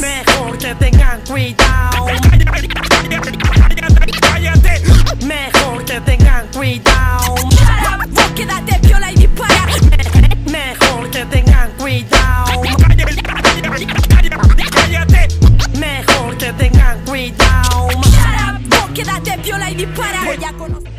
Mejor que tengan cuidado te viola y dispara. Conocer.